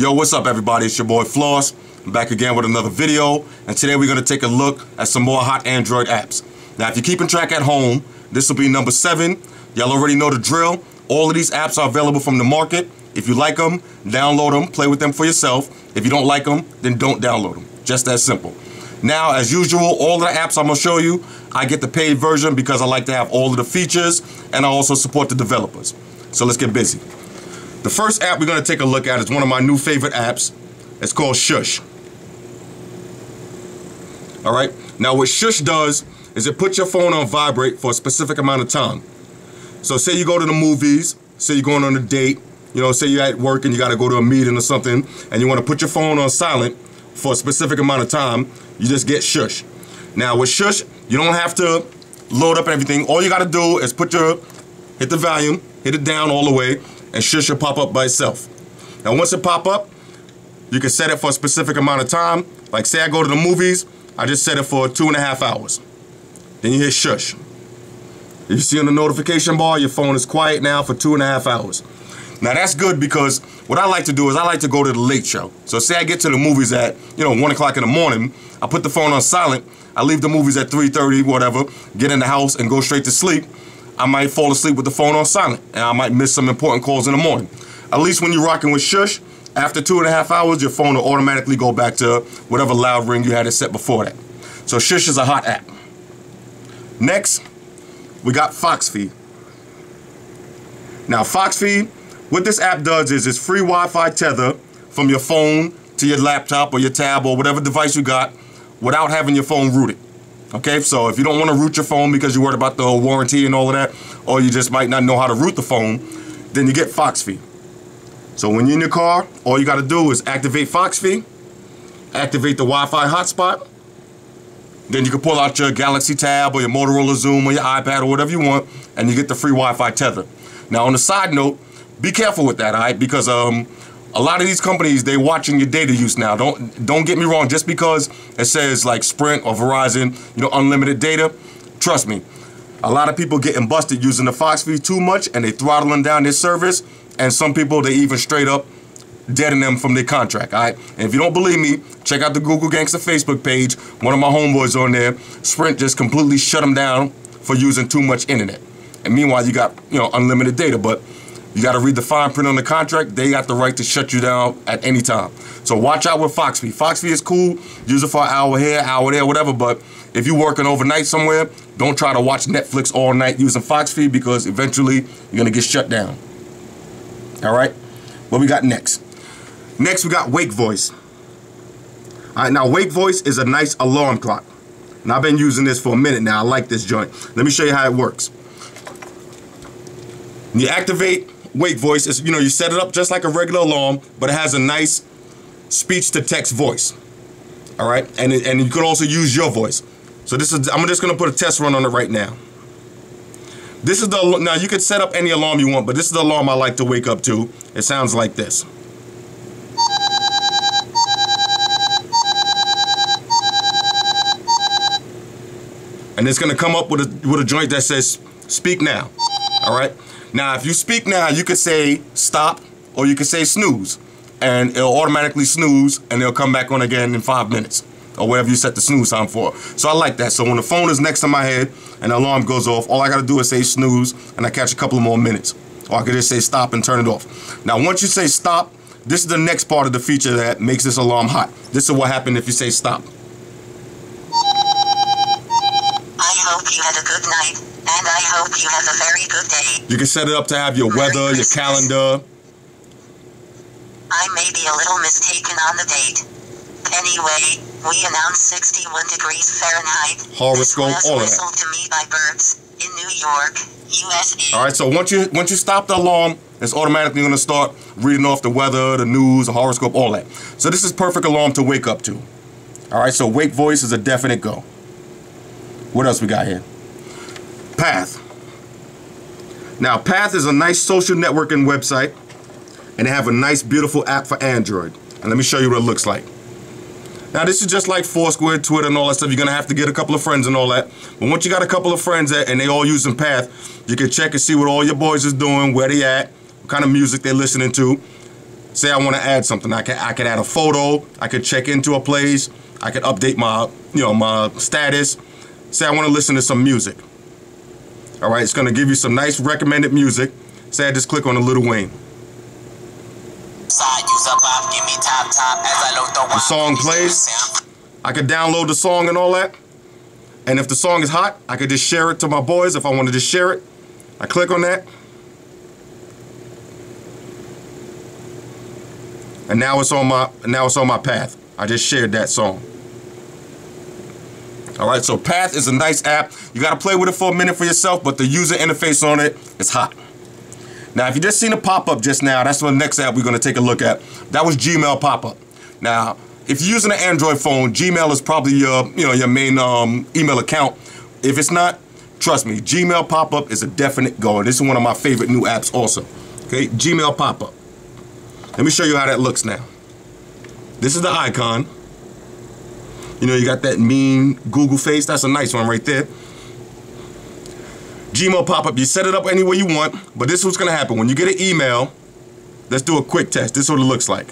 Yo, what's up everybody? It's your boy Floss. I'm back again with another video, and today we're gonna take a look at some more hot Android apps. Now, if you're keeping track at home, this will be number seven. Y'all already know the drill. All of these apps are available from the market. If you like them, download them, play with them for yourself. If you don't like them, then don't download them. Just that simple. Now, as usual, all the apps I'm gonna show you, I get the paid version because I like to have all of the features, and I also support the developers. So let's get busy. The first app we're going to take a look at is one of my new favorite apps. It's called Shush. All right. Now, what Shush does is it puts your phone on vibrate for a specific amount of time. So, say you go to the movies, say you're going on a date, you know, say you're at work and you got to go to a meeting or something, and you want to put your phone on silent for a specific amount of time, you just get Shush. Now, with Shush, you don't have to load up everything. All you got to do is put your, hit the volume, hit it down all the way, and shush will pop up by itself. Now once it pop up, you can set it for a specific amount of time. Like say I go to the movies, I just set it for two and a half hours. Then you hit shush. You see on the notification bar, your phone is quiet now for two and a half hours. Now that's good because what I like to do is I like to go to the late show. So say I get to the movies at, you know, one o'clock in the morning, I put the phone on silent, I leave the movies at 3.30, whatever, get in the house and go straight to sleep. I might fall asleep with the phone on silent, and I might miss some important calls in the morning. At least when you're rocking with Shush, after two and a half hours, your phone will automatically go back to whatever loud ring you had it set before that. So Shush is a hot app. Next, we got FoxFi. Now FoxFi, what this app does is it's free Wi-Fi tether from your phone to your laptop or your tab or whatever device you got without having your phone rooted. Okay, so if you don't want to root your phone because you're worried about the warranty and all of that, or you just might not know how to root the phone, then you get FoxFi. So when you're in your car, all you got to do is activate FoxFi, activate the Wi-Fi hotspot, then you can pull out your Galaxy Tab or your Motorola Xoom or your iPad or whatever you want, and you get the free Wi-Fi tether. Now on the side note, be careful with that, all right? Because um, a lot of these companies they watching your data use now. Don't don't get me wrong. Just because it says like Sprint or Verizon, you know, unlimited data, trust me, a lot of people getting busted using the FoxFi too much, and they throttling down their service. And some people they even straight up deading them from their contract. All right. And if you don't believe me, check out the Google Gangster Facebook page. One of my homeboys on there. Sprint just completely shut them down for using too much internet. And meanwhile, you got you know unlimited data, but you got to read the fine print on the contract. They got the right to shut you down at any time. So watch out with FoxFi. FoxFi is cool. Use it for an hour here, hour there, whatever. But if you're working overnight somewhere, don't try to watch Netflix all night using FoxFi because eventually you're going to get shut down. All right? What we got next? Next, we got Wake Voice. All right, now Wake Voice is a nice alarm clock. And I've been using this for a minute now. I like this joint. Let me show you how it works. You activate wake voice is, you know, you set it up just like a regular alarm, but it has a nice speech to text voice. All right, and and you could also use your voice. So this is I'm just gonna put a test run on it right now. This is the now you could set up any alarm you want, but this is the alarm I like to wake up to. It sounds like this. And it's gonna come up with a with a joint that says speak now. All right. Now, if you speak now, you could say stop or you could say snooze, and it'll automatically snooze and it'll come back on again in five minutes or whatever you set the snooze time for. So I like that. So when the phone is next to my head and the alarm goes off, all I got to do is say snooze and I catch a couple more minutes. Or I could just say stop and turn it off. Now, once you say stop, this is the next part of the feature that makes this alarm hot. This is what happens if you say stop. Hope you had a good night. And I hope you have a very good day. You can set it up to have your Merry weather, Christmas. your calendar. I may be a little mistaken on the date. Anyway, we announced 61 degrees Fahrenheit. Horoscope, this was all that. to me by birds in New York, USA. All right, so once you once you stop the alarm, it's automatically going to start reading off the weather, the news, the horoscope, all that. So this is perfect alarm to wake up to. All right, so wake voice is a definite go. What else we got here? Path. Now, Path is a nice social networking website, and they have a nice, beautiful app for Android. And let me show you what it looks like. Now, this is just like Foursquare, Twitter, and all that stuff. You're going to have to get a couple of friends and all that. But once you got a couple of friends and they all using Path, you can check and see what all your boys is doing, where they at, what kind of music they're listening to. say I want to add something. I can I could add a photo. I could check into a place. I could update my you know my status. Say I want to listen to some music. All right, it's gonna give you some nice recommended music. Say I just click on the Lil Wayne. The song plays. I could download the song and all that. And if the song is hot, I could just share it to my boys if I wanted to share it. I click on that. And now it's on my now it's on my path. I just shared that song. All right, so Path is a nice app. You got to play with it for a minute for yourself, but the user interface on it is hot. Now, if you just seen a pop-up just now, that's the next app we're going to take a look at. That was Gmail pop-up. Now, if you're using an Android phone, Gmail is probably your, you know, your main um, email account. If it's not, trust me, Gmail pop-up is a definite go. This is one of my favorite new apps also. Okay, Gmail pop-up. Let me show you how that looks now. This is the icon. You know, you got that mean Google face. That's a nice one right there. Gmail pop-up. You set it up any way you want, but this is what's going to happen. When you get an email, let's do a quick test. This is what it looks like.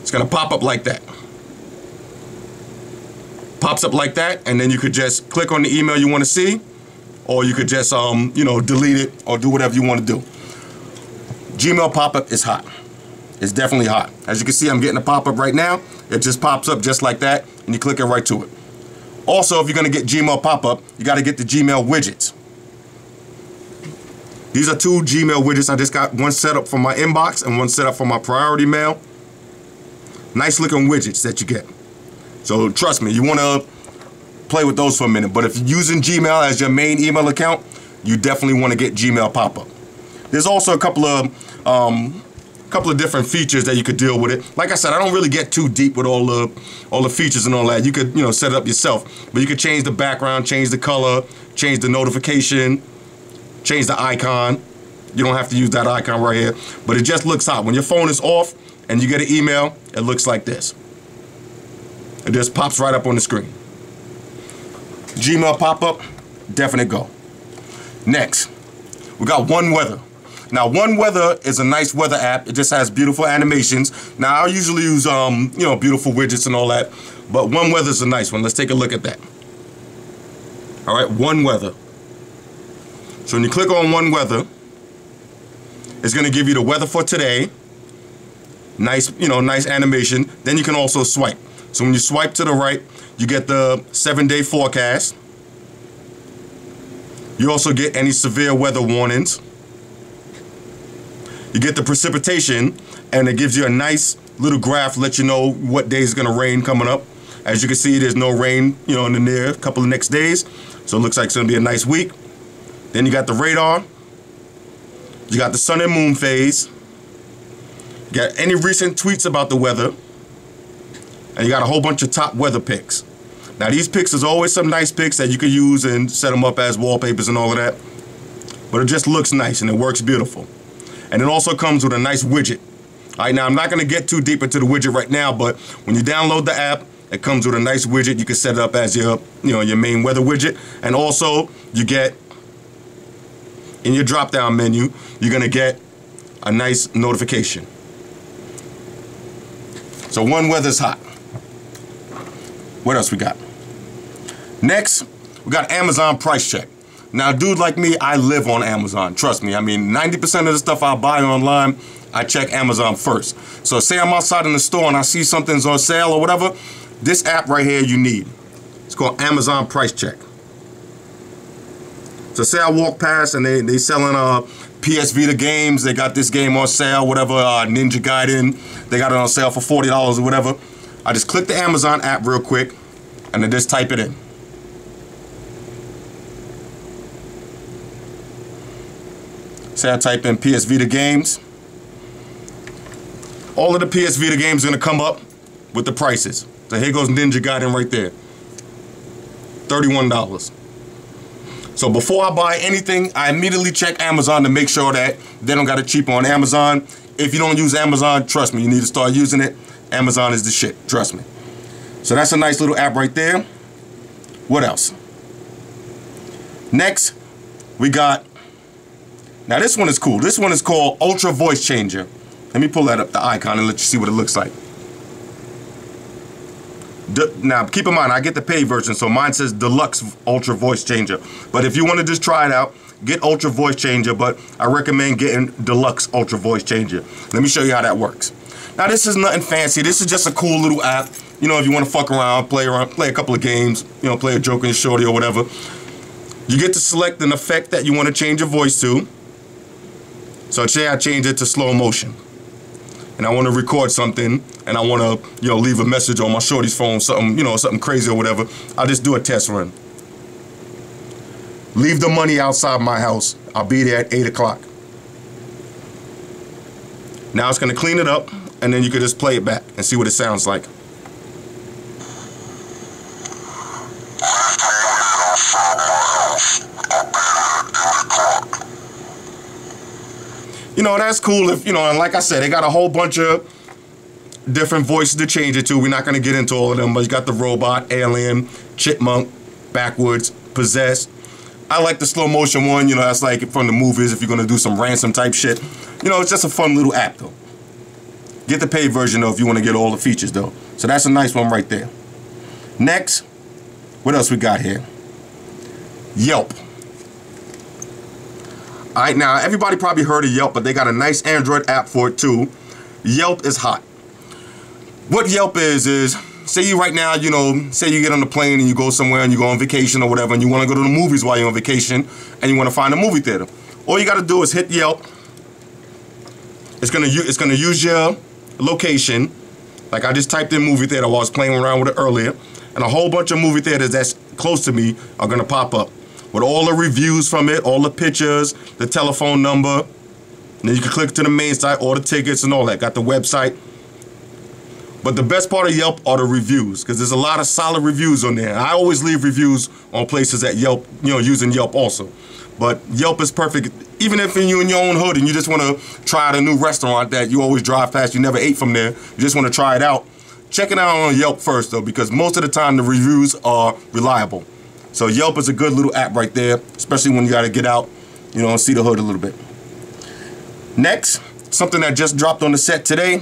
It's going to pop up like that. Pops up like that, and then you could just click on the email you want to see, or you could just, um, you know, delete it or do whatever you want to do. Gmail pop-up is hot. It's definitely hot. As you can see, I'm getting a pop-up right now. It just pops up just like that, and you click it right to it. Also, if you're going to get Gmail pop-up, you got to get the Gmail widgets. These are two Gmail widgets. I just got one set up for my inbox and one set up for my priority mail. Nice looking widgets that you get. So trust me, you want to play with those for a minute. But if you're using Gmail as your main email account, you definitely want to get Gmail pop-up. There's also a couple of um, couple of different features that you could deal with it. Like I said, I don't really get too deep with all the all the features and all that. You could you know set it up yourself, but you could change the background, change the color, change the notification, change the icon. You don't have to use that icon right here, but it just looks hot. When your phone is off and you get an email, it looks like this. It just pops right up on the screen. Gmail pop-up, definite go. Next, we got One Weather. Now, One Weather is a nice weather app. It just has beautiful animations. Now, I usually use, um, you know, beautiful widgets and all that, but One Weather is a nice one. Let's take a look at that. All right, One Weather. So when you click on One Weather, it's going to give you the weather for today. Nice, you know, nice animation. Then you can also swipe. So when you swipe to the right, you get the seven-day forecast. You also get any severe weather warnings. You get the precipitation, and it gives you a nice little graph, let you know what day is going to rain coming up. As you can see, there's no rain, you know, in the near couple of next days. So it looks like it's going to be a nice week. Then you got the radar. You got the sun and moon phase. You got any recent tweets about the weather. And you got a whole bunch of top weather pics. Now these pics is always some nice pics that you can use and set them up as wallpapers and all of that. But it just looks nice and it works beautiful. And it also comes with a nice widget. All right, now I'm not going to get too deep into the widget right now, but when you download the app, it comes with a nice widget. You can set it up as your, you know, your main weather widget. And also, you get in your drop-down menu, you're going to get a nice notification. So one weather's hot. What else we got? Next, we got Amazon price check. Now, dude like me, I live on Amazon. Trust me. I mean, 90% of the stuff I buy online, I check Amazon first. So say I'm outside in the store and I see something's on sale or whatever, this app right here you need. It's called Amazon Price Check. So say I walk past and they they selling uh PS Vita games, they got this game on sale, whatever, uh, Ninja Gaiden, they got it on sale for $40 or whatever. I just click the Amazon app real quick and then just type it in. Say I type in PS Vita games. All of the PS Vita games are gonna come up with the prices. So here goes Ninja Gaiden right there. $31. So before I buy anything, I immediately check Amazon to make sure that they don't got it cheap on Amazon. If you don't use Amazon, trust me, you need to start using it. Amazon is the shit, trust me. So that's a nice little app right there. What else? Next, we got, now this one is cool. This one is called Ultra Voice Changer. Let me pull that up, the icon, and let you see what it looks like. Now, keep in mind, I get the paid version, so mine says Deluxe Ultra Voice Changer. But if you want to just try it out, get Ultra Voice Changer, but I recommend getting Deluxe Ultra Voice Changer. Let me show you how that works. Now, this is nothing fancy. This is just a cool little app. You know, if you want to fuck around, play around, play a couple of games, you know, play a joke in shorty or whatever. You get to select an effect that you want to change your voice to. So say I change it to slow motion. And I want to record something and I want to, you know, leave a message on my shorty's phone, something, you know, something crazy or whatever. I'll just do a test run. Leave the money outside my house. I'll be there at 8 o'clock. Now it's going to clean it up and then you can just play it back and see what it sounds like. That's cool if, you know, and like I said, they got a whole bunch of different voices to change it to. We're not going to get into all of them, but you got the robot, alien, chipmunk, backwoods, possessed. I like the slow motion one, you know, that's like from the movies if you're going to do some ransom type shit. You know, it's just a fun little app, though. Get the paid version, though, if you want to get all the features, though. So that's a nice one right there. Next, what else we got here? Yelp. All right, now everybody probably heard of Yelp, but they got a nice Android app for it too. Yelp is hot. What Yelp is is, say you right now, you know, say you get on the plane and you go somewhere and you go on vacation or whatever, and you want to go to the movies while you're on vacation, and you want to find a movie theater. All you got to do is hit Yelp. It's gonna it's gonna use your location. Like I just typed in movie theater while I was playing around with it earlier, and a whole bunch of movie theaters that's close to me are gonna pop up with all the reviews from it, all the pictures, the telephone number. And then you can click to the main site, all the tickets and all that. Got the website. But the best part of Yelp are the reviews, because there's a lot of solid reviews on there. I always leave reviews on places at Yelp, you know, using Yelp also. But Yelp is perfect, even if you're in your own hood and you just want to try out a new restaurant that you always drive past, you never ate from there, you just want to try it out. Check it out on Yelp first, though, because most of the time the reviews are reliable. So Yelp is a good little app right there, especially when you got to get out, you know, and see the hood a little bit. Next, something that just dropped on the set today,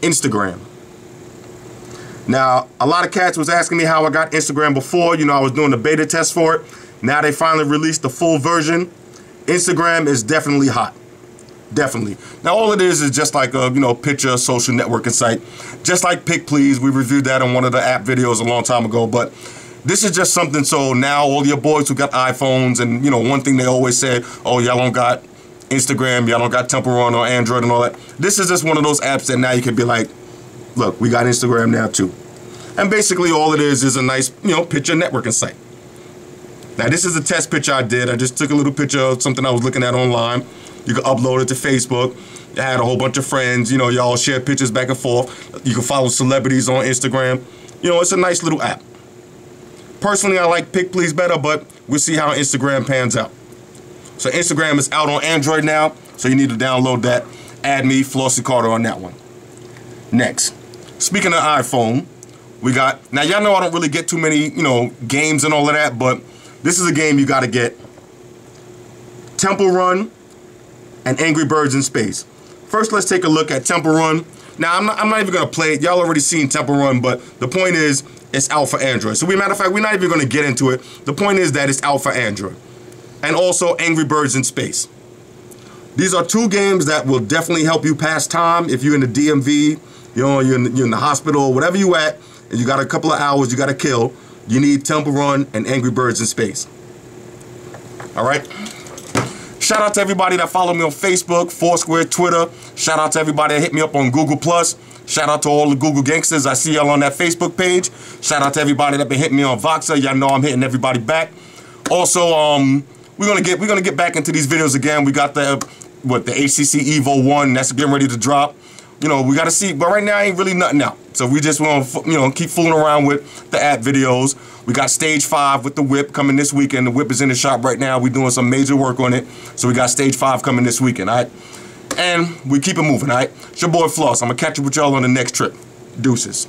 Instagram. Now, a lot of cats was asking me how I got Instagram before. You know, I was doing the beta test for it. Now they finally released the full version. Instagram is definitely hot. Definitely. Now all it is is just like a you know picture social networking site, just like PicPlz. We reviewed that on one of the app videos a long time ago, but this is just something so now all your boys who got iPhones and you know one thing they always said, oh y'all don't got Instagram, y'all don't got Temple Run or Android and all that. This is just one of those apps that now you can be like, look, we got Instagram now too. And basically all it is is a nice, you know, picture networking site. Now this is a test picture I did. I just took a little picture of something I was looking at online. You can upload it to Facebook. I had a whole bunch of friends, you know, y'all share pictures back and forth. You can follow celebrities on Instagram. You know, it's a nice little app. Personally, I like PicPlz better, but we'll see how Instagram pans out. So Instagram is out on Android now, so you need to download that. Add me, Flossy Carter, on that one. Next, speaking of iPhone, we got, now y'all know I don't really get too many, you know, games and all of that, but this is a game you gotta get. Temple Run and Angry Birds in Space. First, let's take a look at Temple Run. Now, I'm not, I'm not even gonna play it. Y'all already seen Temple Run, but the point is, it's Alpha Android. So, we matter of fact, we're not even gonna get into it. The point is that it's Alpha Android. And also Angry Birds in Space. These are two games that will definitely help you pass time if you're in the DMV, you know, you're in, the, you're in the hospital, whatever you at, and you got a couple of hours you gotta kill. You need Temple Run and Angry Birds in Space. All right. Shout out to everybody that follow me on Facebook, Foursquare, Twitter. Shout out to everybody that hit me up on Google Plus. Shout out to all the Google gangsters. I see y'all on that Facebook page. Shout out to everybody that been hitting me on Voxer. Y'all know I'm hitting everybody back. Also, um, we're gonna get we're gonna get back into these videos again. We got the what the HTC Evo One that's getting ready to drop. You know, we got to see, but right now ain't really nothing out. So we just want to, you know, keep fooling around with the app videos. We got stage five with the whip coming this weekend. The whip is in the shop right now. We're doing some major work on it. So we got stage five coming this weekend, all right? And we keep it moving, all right? It's your boy Floss. I'm going to catch up with y'all on the next trip. Deuces.